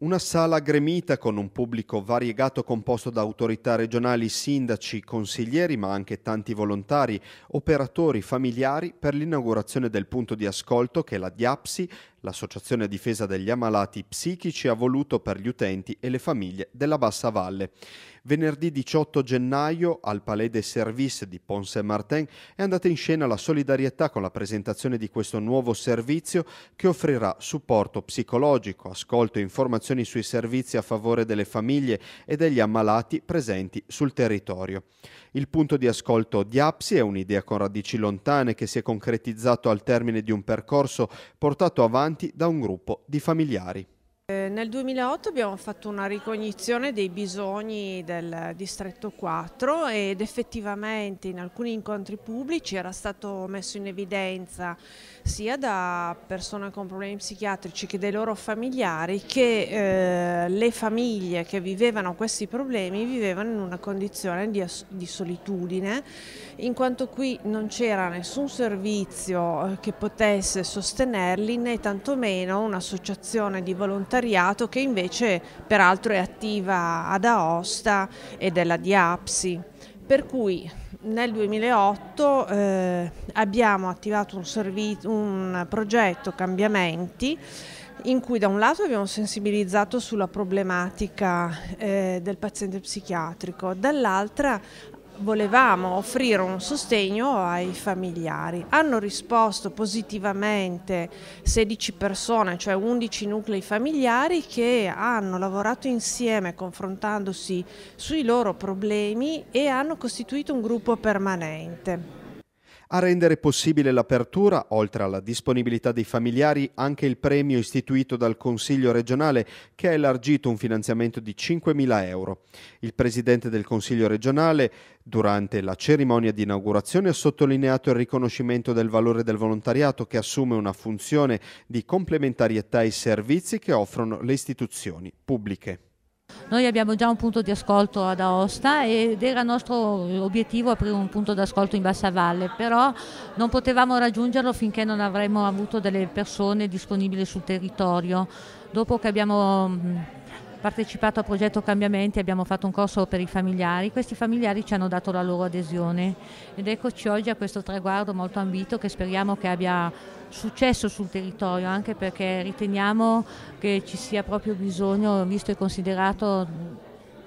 Una sala gremita con un pubblico variegato composto da autorità regionali, sindaci, consiglieri, ma anche tanti volontari, operatori, familiari per l'inaugurazione del punto di ascolto che la Diapsi, l'Associazione a difesa degli ammalati psichici, ha voluto per gli utenti e le famiglie della Bassa Valle. Venerdì 18 gennaio al Palais des Services di Pont Saint-Martin è andata in scena la solidarietà con la presentazione di questo nuovo servizio che offrirà supporto psicologico, ascolto e informazioni sui servizi a favore delle famiglie e degli ammalati presenti sul territorio. Il punto di ascolto Diapsi è un'idea con radici lontane che si è concretizzato al termine di un percorso portato avanti da un gruppo di familiari. Nel 2008 abbiamo fatto una ricognizione dei bisogni del distretto 4 ed effettivamente in alcuni incontri pubblici era stato messo in evidenza sia da persone con problemi psichiatrici che dai loro familiari che eh, le famiglie che vivevano questi problemi vivevano in una condizione di, di solitudine in quanto qui non c'era nessun servizio eh, che potesse sostenerli né tantomeno un'associazione di volontariato volontariato che invece peraltro è attiva ad Aosta e della Diapsi. Per cui nel 2008 eh, abbiamo attivato un, un progetto Cambiamenti in cui da un lato abbiamo sensibilizzato sulla problematica eh, del paziente psichiatrico, dall'altra volevamo offrire un sostegno ai familiari. Hanno risposto positivamente 16 persone, cioè 11 nuclei familiari che hanno lavorato insieme confrontandosi sui loro problemi e hanno costituito un gruppo permanente. A rendere possibile l'apertura, oltre alla disponibilità dei familiari, anche il premio istituito dal Consiglio regionale che ha elargito un finanziamento di 5.000 euro. Il Presidente del Consiglio regionale, durante la cerimonia di inaugurazione, ha sottolineato il riconoscimento del valore del volontariato che assume una funzione di complementarietà ai servizi che offrono le istituzioni pubbliche. Noi abbiamo già un punto di ascolto ad Aosta ed era nostro obiettivo aprire un punto di ascolto in Bassa Valle, però non potevamo raggiungerlo finché non avremmo avuto delle persone disponibili sul territorio. Dopo che abbiamo partecipato al progetto Cambiamenti, abbiamo fatto un corso per i familiari, questi familiari ci hanno dato la loro adesione ed eccoci oggi a questo traguardo molto ambito che speriamo che abbia successo sul territorio, anche perché riteniamo che ci sia proprio bisogno, visto e considerato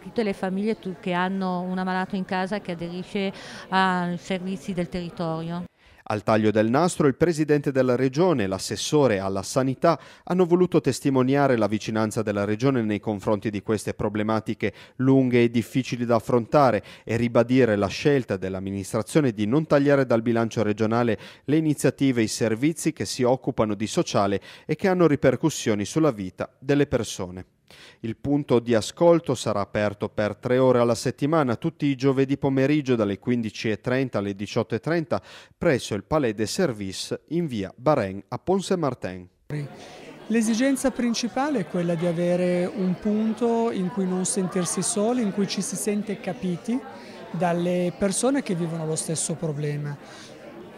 tutte le famiglie che hanno un ammalato in casa che aderisce ai servizi del territorio. Al taglio del nastro il presidente della regione e l'assessore alla sanità hanno voluto testimoniare la vicinanza della regione nei confronti di queste problematiche lunghe e difficili da affrontare e ribadire la scelta dell'amministrazione di non tagliare dal bilancio regionale le iniziative e i servizi che si occupano di sociale e che hanno ripercussioni sulla vita delle persone. Il punto di ascolto sarà aperto per tre ore alla settimana tutti i giovedì pomeriggio dalle 15.30 alle 18.30 presso il Palais des Services in via Bahrain a Pont-Saint-Martin. L'esigenza principale è quella di avere un punto in cui non sentirsi soli, in cui ci si sente capiti dalle persone che vivono lo stesso problema.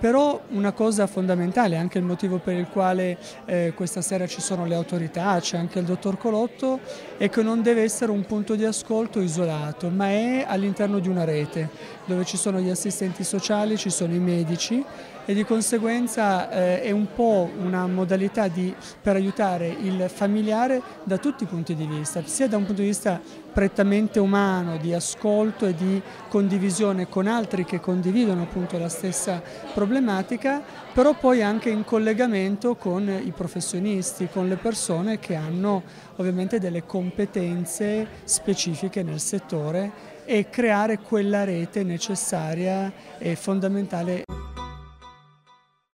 Però una cosa fondamentale, anche il motivo per il quale eh, questa sera ci sono le autorità, c'è anche il dottor Colotto, è che non deve essere un punto di ascolto isolato, ma è all'interno di una rete dove ci sono gli assistenti sociali, ci sono i medici e di conseguenza eh, è un po' una modalità di, per aiutare il familiare da tutti i punti di vista, sia da un punto di vista prettamente umano, di ascolto e di condivisione con altri che condividono appunto la stessa problematica, però poi anche in collegamento con i professionisti, con le persone che hanno ovviamente delle competenze specifiche nel settore e creare quella rete necessaria e fondamentale.